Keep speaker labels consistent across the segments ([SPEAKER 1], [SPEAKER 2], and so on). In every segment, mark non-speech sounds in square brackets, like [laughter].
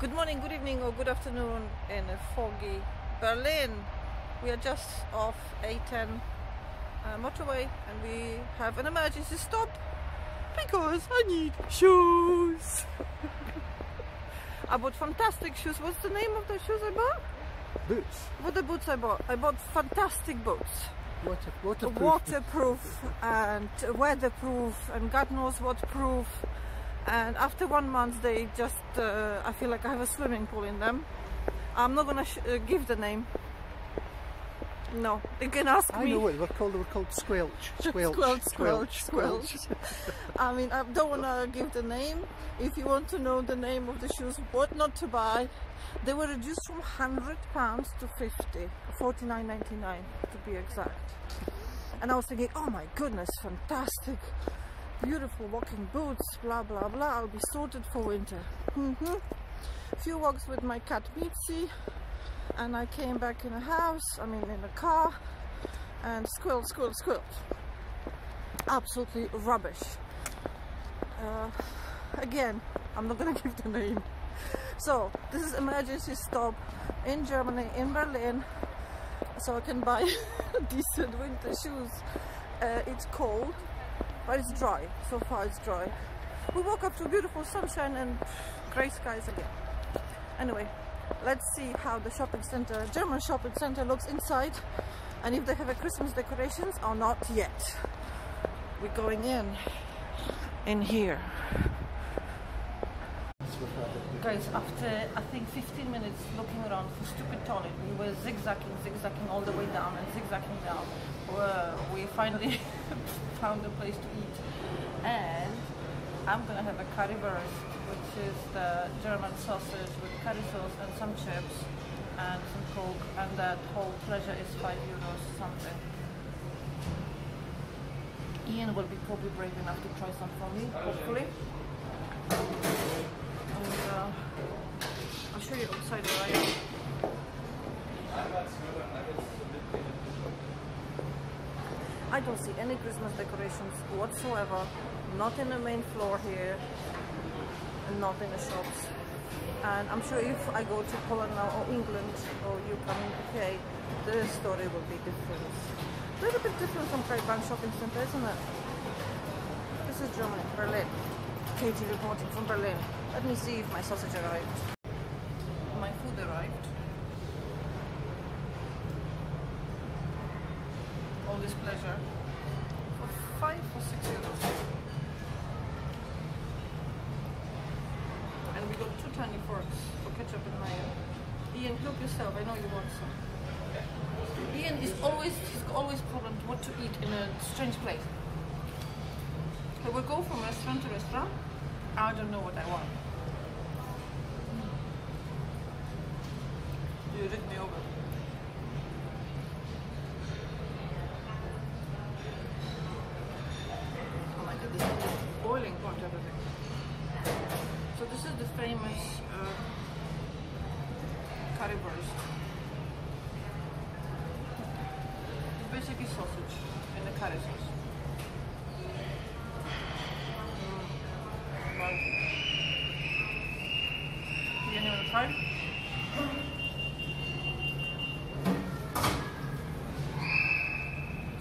[SPEAKER 1] Good morning, good evening, or good afternoon in a foggy Berlin. We are just off A10 uh, motorway and we have an emergency stop because I need shoes. [laughs] I bought fantastic shoes. What's the name of the shoes I bought?
[SPEAKER 2] Boots.
[SPEAKER 1] What the boots I bought? I bought fantastic boots.
[SPEAKER 2] Water, waterproof.
[SPEAKER 1] Waterproof and weatherproof and God knows what proof and after one month they just uh, I feel like I have a swimming pool in them I'm not gonna uh, give the name no you can ask
[SPEAKER 2] I
[SPEAKER 1] me I
[SPEAKER 2] know what we're called. We're called [laughs] squelch. Squelch.
[SPEAKER 1] Squelch, squelch, squelch. I mean I don't wanna give the name if you want to know the name of the shoes what not to buy they were reduced from 100 pounds to 50 49.99 to be exact and I was thinking oh my goodness fantastic beautiful walking boots, blah blah blah. I'll be sorted for winter. Mm -hmm. Few walks with my cat Mitzi, and I came back in a house, I mean in a car, and squill, squill, squill. Absolutely rubbish. Uh, again, I'm not gonna [laughs] give the name. So, this is emergency stop in Germany, in Berlin, so I can buy [laughs] decent winter shoes. Uh, it's cold, but it's dry. So far it's dry. We woke up to beautiful sunshine and grey skies again. Anyway, let's see how the shopping center, German shopping center looks inside and if they have a Christmas decorations or not yet. We're going in, in here. Guys, after I think 15 minutes looking around for stupid toilet, we were zigzagging, zigzagging all the way down and zigzagging down. We finally [laughs] found a place to eat. And I'm gonna have a currywurst, which is the German sausage with curry sauce and some chips and some coke. And that whole pleasure is five euros something. Ian will be probably brave enough to try some for me, hopefully. And uh, I'll show you outside where I. I don't see any Christmas decorations whatsoever, not in the main floor here, and not in the shops. And I'm sure if I go to Poland now, or England, or you come in UK, the story will be different. A little bit different from Bank Shopping Center, isn't it? This is Germany, Berlin. KG reporting from Berlin. Let me see if my sausage arrived. My food arrived. All this pleasure for five or six euros. And we got two tiny forks for ketchup and mayo. Ian, help yourself. I know you want some. Ian is always he's always problems what to eat in a strange place. So we go from restaurant to restaurant. I don't know what I want. You read me over. Oh my god, this is boiling hot everything. So this is the famous uh, currywurst. It's basically sausage in the curry sauce. Mm. Wow. Try?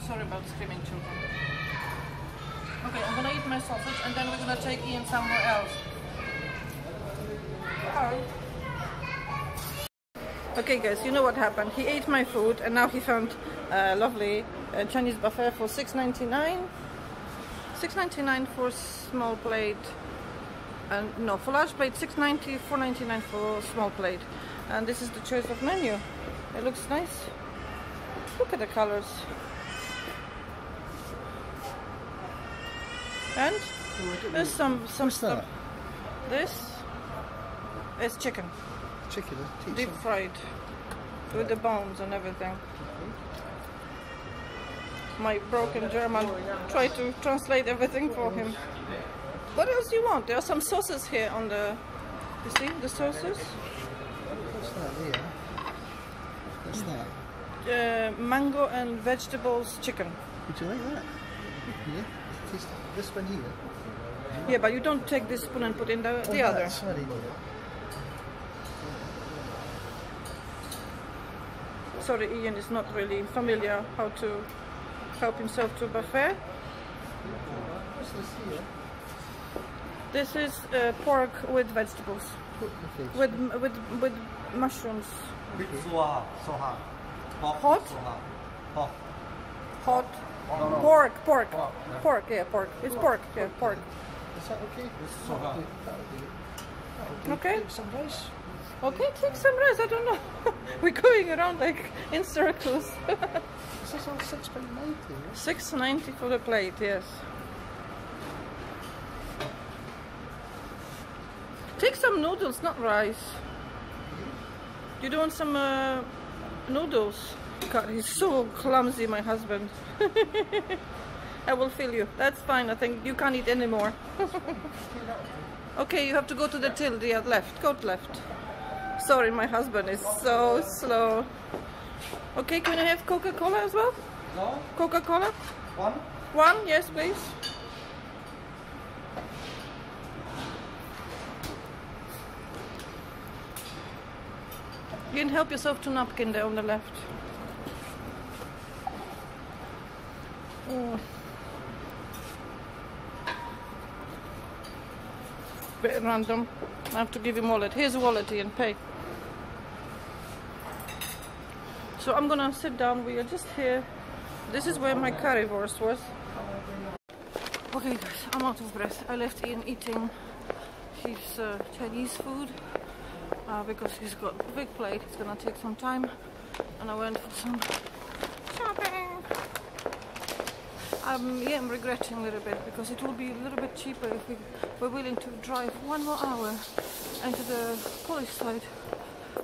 [SPEAKER 1] Sorry about screaming children. Okay, I'm gonna eat my sausage and then we're gonna take Ian somewhere else. Bye. Okay guys, you know what happened. He ate my food and now he found a lovely uh, Chinese buffet for 6.99. 6.99 for small plate and no, for large plate 6.90, 4.99 for small plate. And this is the choice of menu. It looks nice. Look at the colors. And there's some some
[SPEAKER 2] What's
[SPEAKER 1] stuff.
[SPEAKER 2] that?
[SPEAKER 1] This is chicken,
[SPEAKER 2] Chicken. eh?
[SPEAKER 1] Deep fried, with the bones and everything. My broken German try to translate everything for him. What else do you want? There are some sauces here on the... You see the sauces?
[SPEAKER 2] What's that here? What's that?
[SPEAKER 1] Uh, mango and vegetables chicken.
[SPEAKER 2] Would you like that? Yeah. Taste this one here.
[SPEAKER 1] Yeah, but you don't take this spoon and put in the,
[SPEAKER 2] oh,
[SPEAKER 1] the
[SPEAKER 2] other. Sorry.
[SPEAKER 1] Sorry, Ian is not really familiar how to help himself to a buffet.
[SPEAKER 2] What's this
[SPEAKER 1] is uh, pork with vegetables,
[SPEAKER 2] Cook
[SPEAKER 1] with with with mushrooms,
[SPEAKER 3] Soha, soha. Pork,
[SPEAKER 1] Hot?
[SPEAKER 3] Soha. Pork.
[SPEAKER 1] hot
[SPEAKER 3] No, no.
[SPEAKER 1] pork, pork,
[SPEAKER 3] Pork, yeah.
[SPEAKER 1] pork, yeah, pork. It's pork, yeah, pork.
[SPEAKER 2] Is that okay?
[SPEAKER 3] soha.
[SPEAKER 2] That'll do. That'll do. That'll do.
[SPEAKER 1] Okay.
[SPEAKER 2] Take some rice.
[SPEAKER 1] Okay, take some rest. I don't know. [laughs] We're going around like in circles. [laughs]
[SPEAKER 2] This is all six pound ninety. yes?
[SPEAKER 1] Six ninety for the plate. Yes. Some noodles, not rice. You don't want some uh, noodles? God, he's so clumsy, my husband. [laughs] I will fill you. That's fine. I think you can't eat anymore. [laughs] okay, you have to go to the till, the left. Go to left. Sorry, my husband is so slow. Okay, can I have Coca-Cola as well?
[SPEAKER 3] No?
[SPEAKER 1] Coca-Cola?
[SPEAKER 3] One?
[SPEAKER 1] One, yes, please. You can help yourself to napkin there on the left. Oh. Bit random. I have to give him wallet. Here's wallet, Ian. Pay. So I'm gonna sit down. We are just here. This is where my currywurst was. Okay, guys, I'm out of breath. I left Ian eating his uh, Chinese food uh, because he's got a big plate. It's gonna take some time, and I went for some shopping. Um, yeah, I'm regretting a little bit because it will be a little bit cheaper if we were willing to drive one more hour into the Polish side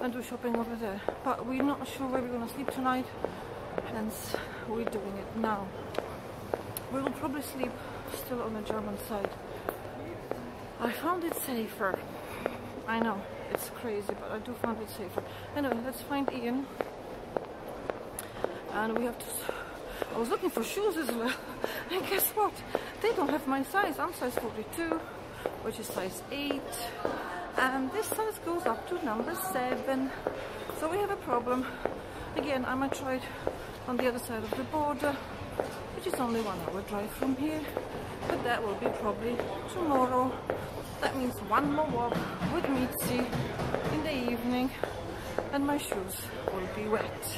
[SPEAKER 1] and do shopping over there. But we're not sure where we're gonna sleep tonight, hence we're doing it now. We will probably sleep still on the German side. I found it safer. I know, it's crazy, but I do find it safer. Anyway, let's find Ian. And we have to. I was looking for shoes as well. [laughs] And guess what? They don't have my size. I'm size 42, which is size 8. And this size goes up to number 7. So we have a problem. Again, I might try it on the other side of the border, which is only one hour drive from here. But that will be probably tomorrow. That means one more walk with Mitzi in the evening, and my shoes will be wet.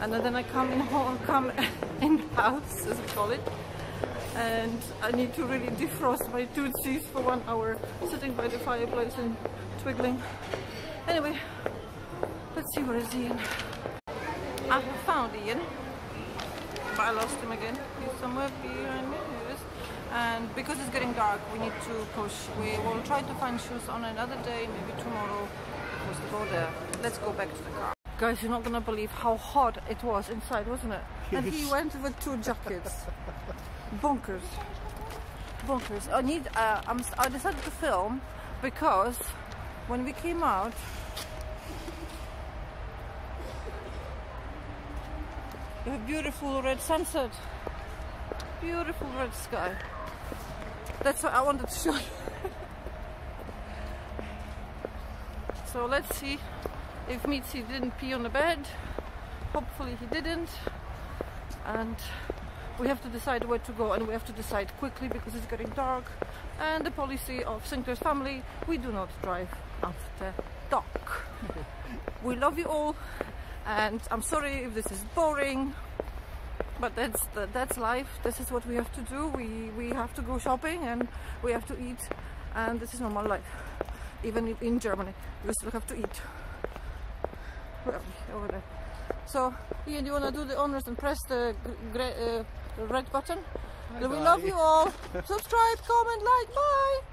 [SPEAKER 1] And then I come in [laughs] home, come in house, as we call it, and I need to really defrost my tootsies for one hour, sitting by the fireplace and twiggling. Anyway, let's see where is Ian. I have found Ian, but I lost him again. He's somewhere behind me. Here he is. And because it's getting dark, we need to push. We will try to find shoes on another day, maybe tomorrow. Just go there. Let's go back to the car. Guys, you're not gonna believe how hot it was inside, wasn't it? [laughs] And he went with two jackets. Bonkers. Bonkers. I need. Uh, I'm, I decided to film because when we came out, a beautiful red sunset, beautiful red sky. That's what I wanted to show you. so let's see if Mitzi didn't pee on the bed. Hopefully he didn't. And we have to decide where to go and we have to decide quickly because it's getting dark. And the policy of Sinclair's family, we do not drive after dark. [laughs] we love you all and I'm sorry if this is boring but that's that, that's life. This is what we have to do. We we have to go shopping and we have to eat. And this is normal life. Even in, in Germany we still have to eat. Where are we? over there. So Ian you want to do the honors and press the uh, the red button? We love you all. [laughs] Subscribe comment like. Bye